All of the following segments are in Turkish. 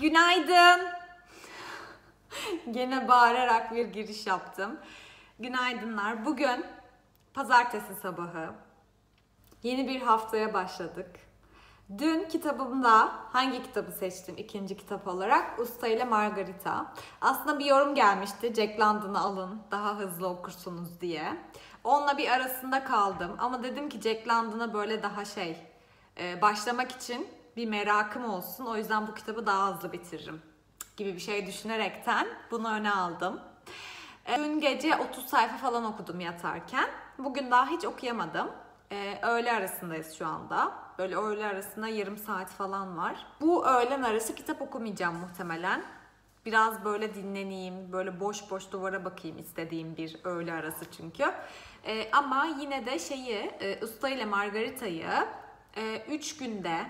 Günaydın. Gene bağırarak bir giriş yaptım. Günaydınlar. Bugün pazartesi sabahı. Yeni bir haftaya başladık. Dün kitabımda hangi kitabı seçtim ikinci kitap olarak? Usta ile Margarita. Aslında bir yorum gelmişti. Jack London'ı alın daha hızlı okursunuz diye. Onunla bir arasında kaldım. Ama dedim ki Jack London'a böyle daha şey e, başlamak için bir merakım olsun. O yüzden bu kitabı daha hızlı bitiririm gibi bir şey düşünerekten bunu öne aldım. E, dün gece 30 sayfa falan okudum yatarken. Bugün daha hiç okuyamadım. Ee, öğle arasındayız şu anda. Böyle öğle arasında yarım saat falan var. Bu öğlen arası kitap okumayacağım muhtemelen. Biraz böyle dinleneyim, böyle boş boş duvara bakayım istediğim bir öğle arası çünkü. Ee, ama yine de şeyi, e, Usta ile Margarita'yı 3 e, günde,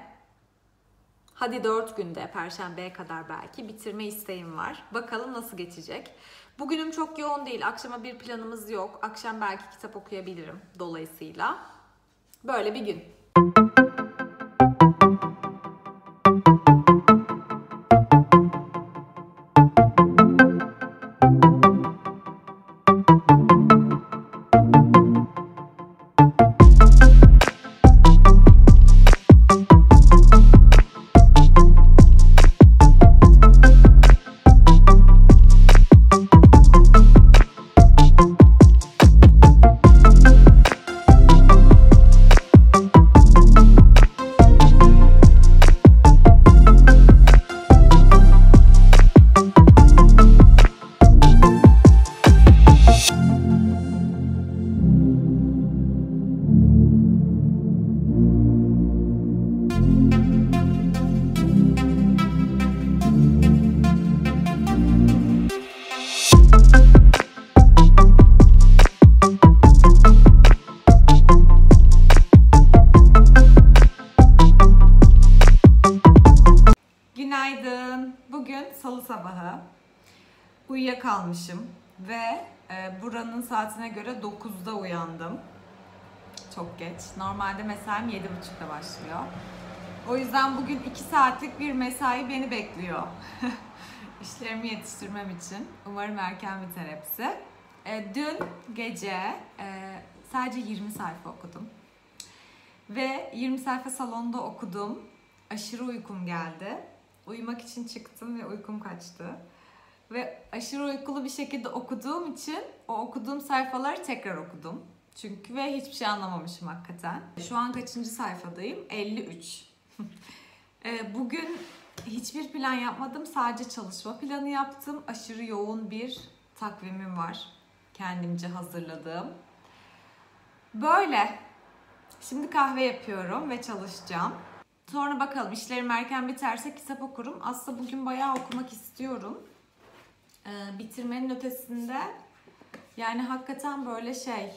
hadi 4 günde, Perşembeye kadar belki bitirme isteğim var. Bakalım nasıl geçecek. Bugünüm çok yoğun değil, akşama bir planımız yok. Akşam belki kitap okuyabilirim dolayısıyla. Böyle bir gün. Buranın saatine göre 9'da uyandım. Çok geç. Normalde mesaim 7.30'da başlıyor. O yüzden bugün 2 saatlik bir mesai beni bekliyor. İşlerimi yetiştirmem için. Umarım erken biter hepsi. E, dün gece e, sadece 20 sayfa okudum. Ve 20 sayfa salonda okudum. Aşırı uykum geldi. Uyumak için çıktım ve uykum kaçtı. Ve aşırı uykulu bir şekilde okuduğum için o okuduğum sayfaları tekrar okudum. Çünkü ve hiçbir şey anlamamışım hakikaten. Şu an kaçıncı sayfadayım? 53. Ee, bugün hiçbir plan yapmadım. Sadece çalışma planı yaptım. Aşırı yoğun bir takvimim var. Kendimce hazırladığım. Böyle. Şimdi kahve yapıyorum ve çalışacağım. Sonra bakalım işlerim erken biterse kitap okurum. Aslında bugün bayağı okumak istiyorum e, bitirmenin ötesinde yani hakikaten böyle şey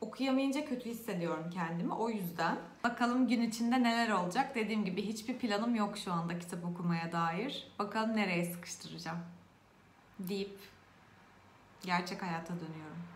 okuyamayınca kötü hissediyorum kendimi o yüzden. Bakalım gün içinde neler olacak. Dediğim gibi hiçbir planım yok şu anda kitap okumaya dair. Bakalım nereye sıkıştıracağım deyip gerçek hayata dönüyorum.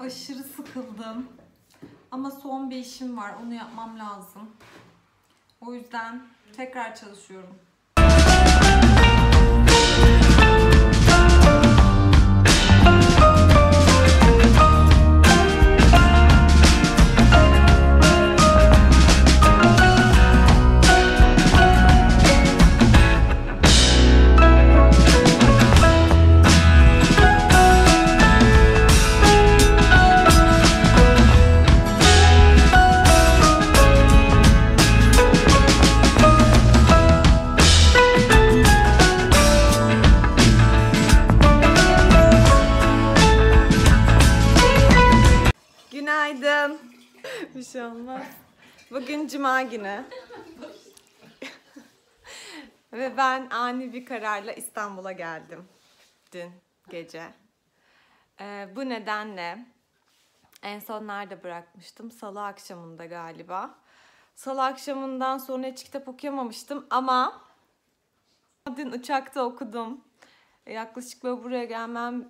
Aşırı sıkıldım. Ama son bir işim var. Onu yapmam lazım. O yüzden tekrar çalışıyorum. Bir şey olmaz. Bugün cuma günü. Ve ben ani bir kararla İstanbul'a geldim. Dün gece. Ee, bu nedenle en son nerede bırakmıştım? Salı akşamında galiba. Salı akşamından sonra hiç kitap okuyamamıştım ama dün uçakta okudum. Yaklaşık böyle buraya gelmem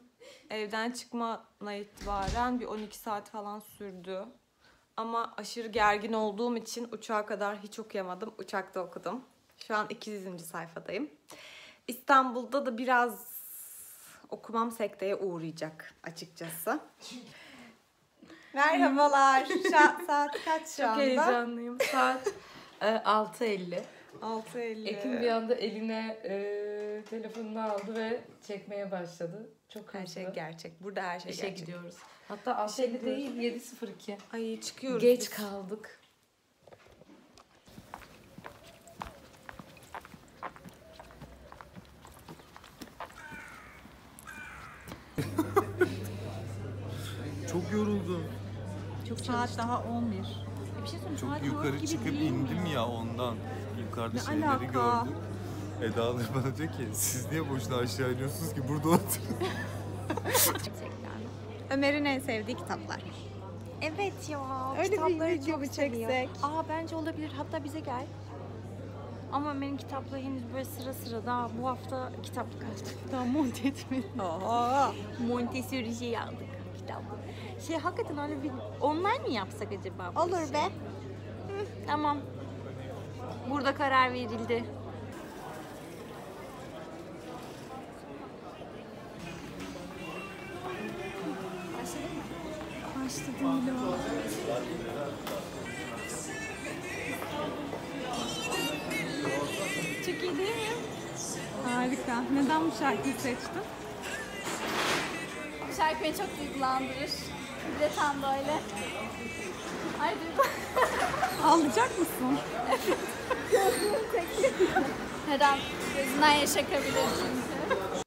evden çıkmana itibaren bir 12 saat falan sürdü. Ama aşırı gergin olduğum için uçağa kadar hiç okuyamadım. Uçakta okudum. Şu an 200. sayfadayım. İstanbul'da da biraz okumam sekteye uğrayacak açıkçası. Merhabalar. Şa- saat kaç şu Çok anda? heyecanlıyım. Saat e, 6.50. 6.50. Ekim bir anda eline e, telefonunu aldı ve çekmeye başladı. Çok Her hızlı. şey gerçek. Burada her şey İşe gerçek. gidiyoruz. Hatta 6.50 değil 7.02. Ay çıkıyoruz. Geç biz. kaldık. Çok yoruldum. Saat daha 11. Bir şey söyleyeyim. Çok saat yukarı gibi çıkıp değil mi indim ya ondan. Yukarıda Ne şeyleri alaka? gördüm. Eda Hanım bana diyor ki siz niye boşuna aşağı iniyorsunuz ki burada oturun. Gerçekten. Ömer'in en sevdiği kitaplar. Evet ya. Öyle bir kitapları video çok mu seviyor. çeksek? Aa bence olabilir. Hatta bize gel. Ama benim kitapla henüz böyle sıra sıra daha bu hafta kitaplık açtık. Daha monte etmedim. Oho. Montessori aldık kitaplık. Şey hakikaten öyle bir online mi yapsak acaba? bu Olur işi? be. Hı, tamam. Burada karar verildi. Başladım bile Çok iyi değil mi? Harika. Neden bu şarkıyı seçtin? Bu şarkı beni çok duygulandırır. Bir de tam böyle. Ay duygu. Ağlayacak mısın? Neden? Gözünden yaş akabilir çünkü.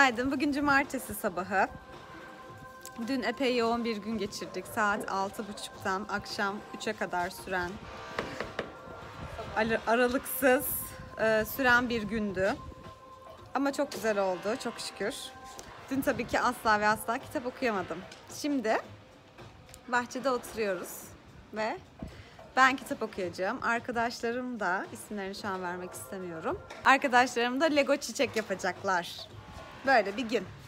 Günaydın. Bugün cumartesi sabahı. Dün epey yoğun bir gün geçirdik. Saat 6.30'dan akşam 3'e kadar süren ar- aralıksız e, süren bir gündü. Ama çok güzel oldu. Çok şükür. Dün tabii ki asla ve asla kitap okuyamadım. Şimdi bahçede oturuyoruz ve ben kitap okuyacağım. Arkadaşlarım da, isimlerini şu an vermek istemiyorum. Arkadaşlarım da Lego çiçek yapacaklar. Böyle bir gün.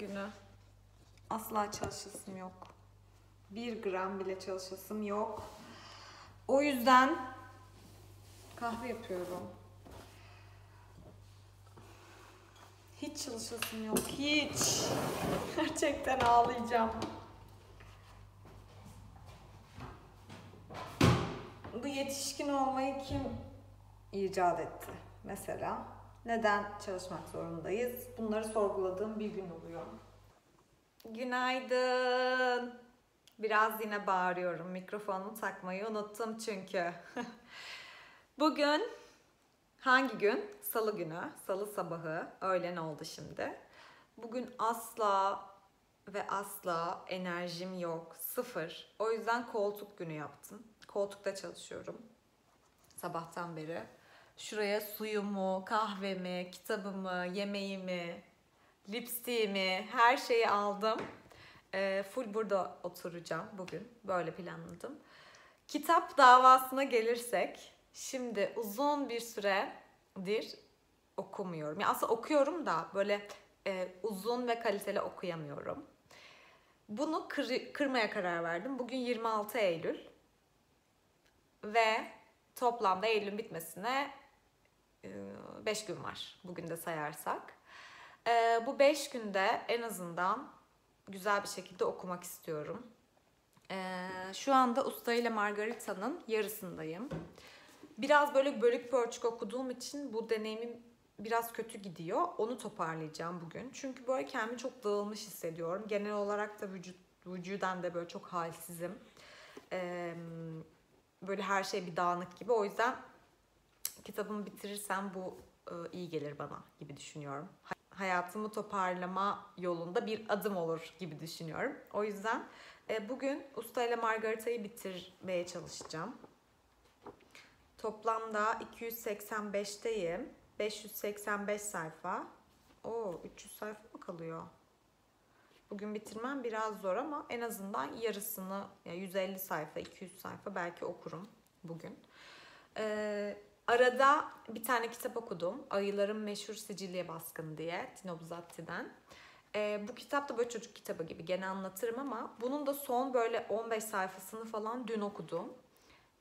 Günü. Asla çalışasım yok. Bir gram bile çalışasım yok. O yüzden kahve yapıyorum. Hiç çalışasım yok. Hiç. Gerçekten ağlayacağım. Bu yetişkin olmayı kim icat etti mesela? Neden çalışmak zorundayız? Bunları sorguladığım bir gün oluyor. Günaydın. Biraz yine bağırıyorum. Mikrofonumu takmayı unuttum çünkü. Bugün hangi gün? Salı günü. Salı sabahı. Öğlen oldu şimdi. Bugün asla ve asla enerjim yok. Sıfır. O yüzden koltuk günü yaptım. Koltukta çalışıyorum. Sabahtan beri. Şuraya suyumu, kahvemi, kitabımı, yemeğimi, lipstiğimi, her şeyi aldım. Ee, full burada oturacağım bugün. Böyle planladım. Kitap davasına gelirsek, şimdi uzun bir süredir okumuyorum. Ya aslında okuyorum da böyle e, uzun ve kaliteli okuyamıyorum. Bunu kır, kırmaya karar verdim. Bugün 26 Eylül ve toplamda Eylül'ün bitmesine 5 gün var bugün de sayarsak. E, bu 5 günde en azından güzel bir şekilde okumak istiyorum. E, şu anda Usta ile Margarita'nın yarısındayım. Biraz böyle bölük pörçük okuduğum için bu deneyimim biraz kötü gidiyor. Onu toparlayacağım bugün. Çünkü böyle kendimi çok dağılmış hissediyorum. Genel olarak da vücut, vücuden de böyle çok halsizim. Ee, böyle her şey bir dağınık gibi. O yüzden kitabımı bitirirsem bu e, iyi gelir bana gibi düşünüyorum. Hayatımı toparlama yolunda bir adım olur gibi düşünüyorum. O yüzden e, bugün Usta ile Margarita'yı bitirmeye çalışacağım. Toplamda 285'teyim. 585 sayfa. Oo 300 sayfa mı kalıyor? Bugün bitirmem biraz zor ama en azından yarısını, yani 150 sayfa, 200 sayfa belki okurum bugün. Ee, arada bir tane kitap okudum. Ayıların Meşhur Sicilya Baskını diye Tino Buzzatti'den. Ee, bu kitap da böyle çocuk kitabı gibi gene anlatırım ama bunun da son böyle 15 sayfasını falan dün okudum.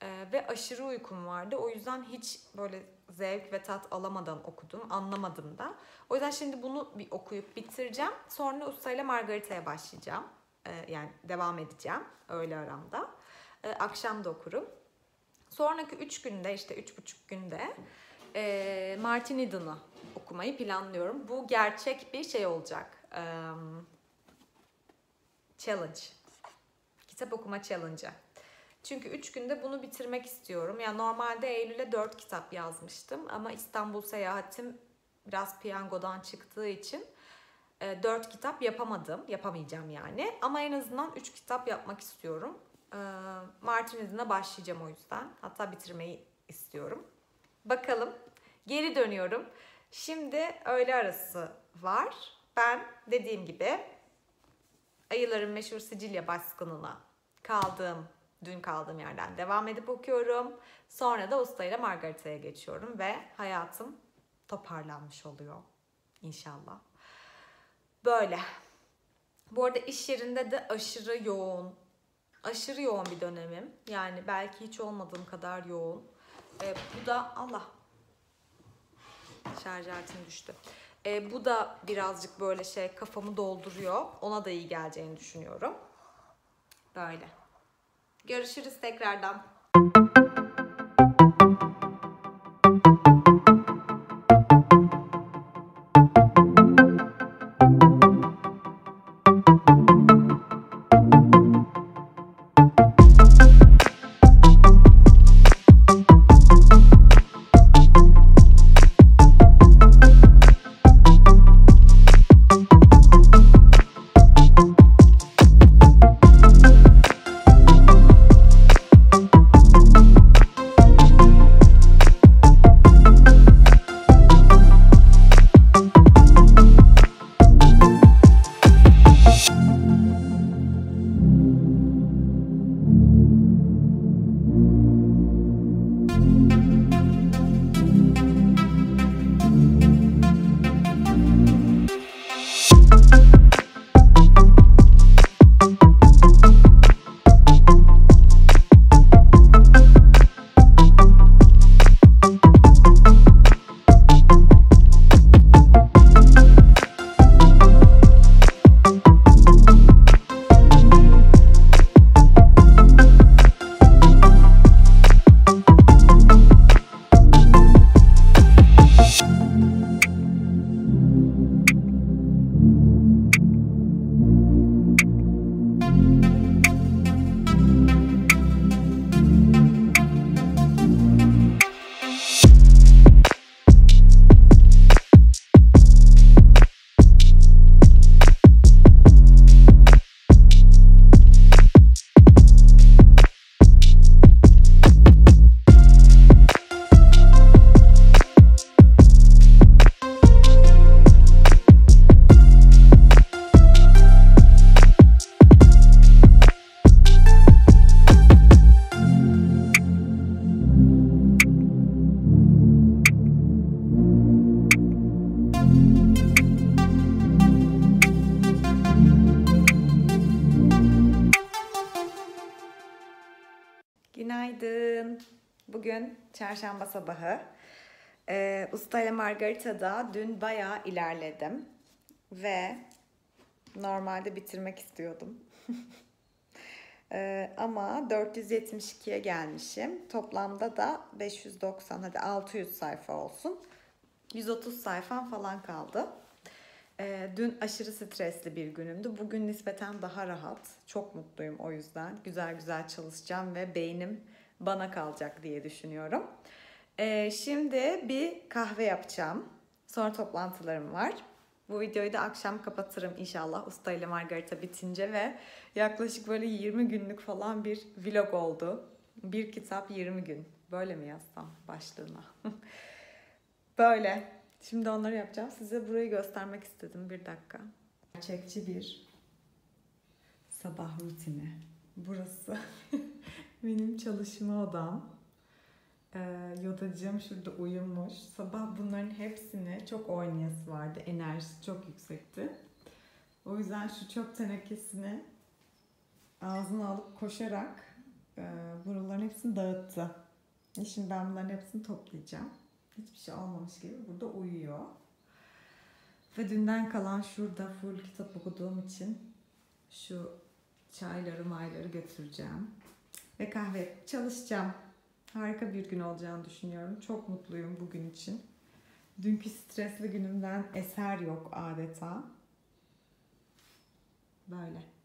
Ee, ve aşırı uykum vardı. O yüzden hiç böyle zevk ve tat alamadan okudum. Anlamadım da. O yüzden şimdi bunu bir okuyup bitireceğim. Sonra Usta ile Margarita'ya başlayacağım. Ee, yani devam edeceğim öğle aramda. Ee, akşam da okurum. Sonraki 3 günde işte 3,5 günde e, Martin Eden'ı okumayı planlıyorum. Bu gerçek bir şey olacak. Ee, challenge. Kitap okuma challenge'ı. Çünkü 3 günde bunu bitirmek istiyorum. Yani normalde Eylül'e 4 kitap yazmıştım ama İstanbul seyahatim biraz piyangodan çıktığı için 4 e, kitap yapamadım. Yapamayacağım yani. Ama en azından 3 kitap yapmak istiyorum. E, Martin Eden'e başlayacağım o yüzden. Hatta bitirmeyi istiyorum. Bakalım. Geri dönüyorum. Şimdi öğle arası var. Ben dediğim gibi Ayıların Meşhur Sicilya Baskını'na kaldığım dün kaldığım yerden devam edip okuyorum. Sonra da ustayla Margarita'ya geçiyorum ve hayatım toparlanmış oluyor inşallah. Böyle. Bu arada iş yerinde de aşırı yoğun, aşırı yoğun bir dönemim. Yani belki hiç olmadığım kadar yoğun. E, bu da Allah şarj aletim düştü. E, bu da birazcık böyle şey kafamı dolduruyor. Ona da iyi geleceğini düşünüyorum. Böyle. Görüşürüz tekrardan. Çarşamba sabahı. Ee, Usta ile Margarita'da dün bayağı ilerledim. Ve normalde bitirmek istiyordum. Ee, ama 472'ye gelmişim. Toplamda da 590 hadi 600 sayfa olsun. 130 sayfam falan kaldı. Ee, dün aşırı stresli bir günümdü. Bugün nispeten daha rahat. Çok mutluyum o yüzden. Güzel güzel çalışacağım ve beynim bana kalacak diye düşünüyorum. Ee, şimdi bir kahve yapacağım. Sonra toplantılarım var. Bu videoyu da akşam kapatırım inşallah Usta ile Margarita bitince ve yaklaşık böyle 20 günlük falan bir vlog oldu. Bir kitap 20 gün. Böyle mi yazsam başlığına? Böyle. Şimdi onları yapacağım. Size burayı göstermek istedim bir dakika. Gerçekçi bir sabah rutini. Burası benim çalışma odam. Ee, yodacığım şurada uyumuş. Sabah bunların hepsini çok oynayası vardı. Enerjisi çok yüksekti. O yüzden şu çöp tenekesini ağzına alıp koşarak e, buraların hepsini dağıttı. E Şimdi ben bunların hepsini toplayacağım. Hiçbir şey olmamış gibi burada uyuyor. Ve dünden kalan şurada full kitap okuduğum için şu çayları mayları götüreceğim. Ve kahve çalışacağım. Harika bir gün olacağını düşünüyorum. Çok mutluyum bugün için. Dünkü stresli günümden eser yok adeta. Böyle.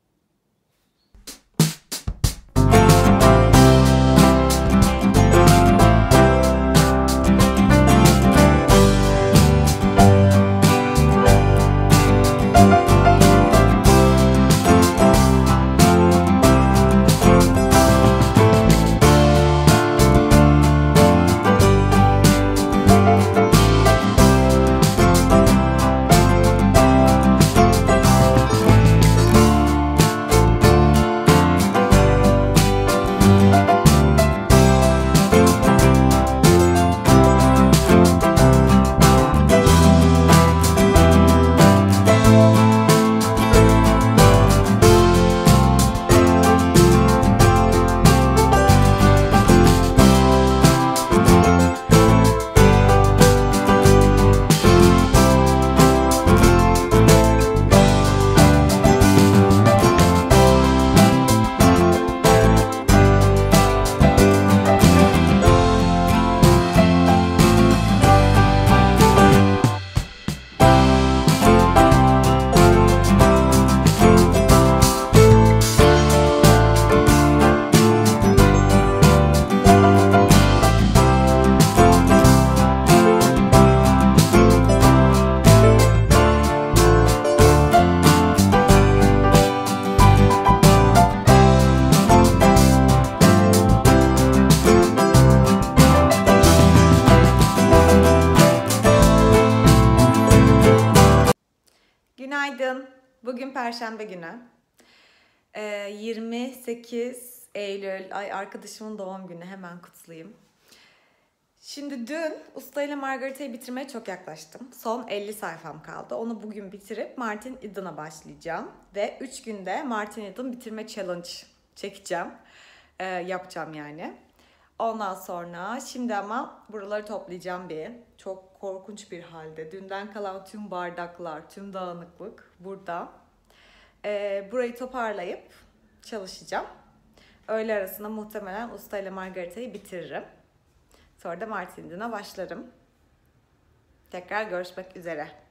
Perşembe günü. Ee, 28 Eylül. Ay arkadaşımın doğum günü. Hemen kutlayayım. Şimdi dün Usta ile Margarita'yı bitirmeye çok yaklaştım. Son 50 sayfam kaldı. Onu bugün bitirip Martin Eden'a başlayacağım. Ve 3 günde Martin Eden bitirme challenge çekeceğim. Ee, yapacağım yani. Ondan sonra şimdi ama buraları toplayacağım bir. Çok korkunç bir halde. Dünden kalan tüm bardaklar, tüm dağınıklık burada. Ee, burayı toparlayıp çalışacağım. Öğle arasında muhtemelen Usta ile Margarita'yı bitiririm. Sonra da Martin'dine başlarım. Tekrar görüşmek üzere.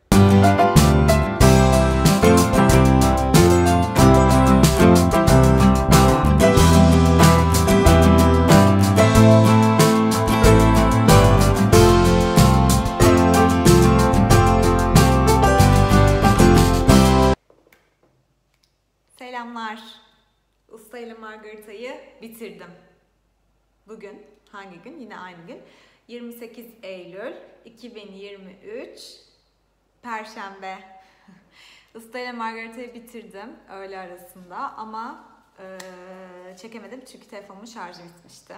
Usta ile Margarita'yı bitirdim. Bugün hangi gün? Yine aynı gün. 28 Eylül 2023 Perşembe. Usta ile Margarita'yı bitirdim öğle arasında ama eee, çekemedim çünkü telefonumun şarjı bitmişti.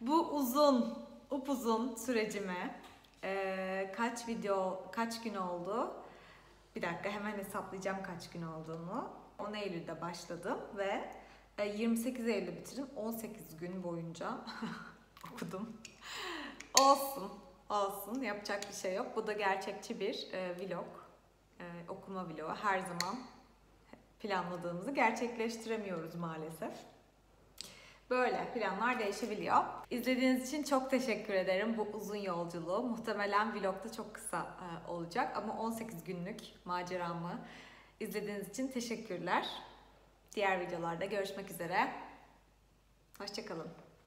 Bu uzun, upuzun sürecimi eee, kaç video, kaç gün oldu? Bir dakika hemen hesaplayacağım kaç gün olduğunu. 10 Eylül'de başladım ve e, 28 Eylül'de bitirdim. 18 gün boyunca okudum. olsun, olsun. Yapacak bir şey yok. Bu da gerçekçi bir e, vlog. E, okuma vlogu. Her zaman planladığımızı gerçekleştiremiyoruz maalesef. Böyle planlar değişebiliyor. İzlediğiniz için çok teşekkür ederim bu uzun yolculuğu. Muhtemelen vlogda çok kısa e, olacak ama 18 günlük maceramı izlediğiniz için teşekkürler. Diğer videolarda görüşmek üzere. Hoşçakalın.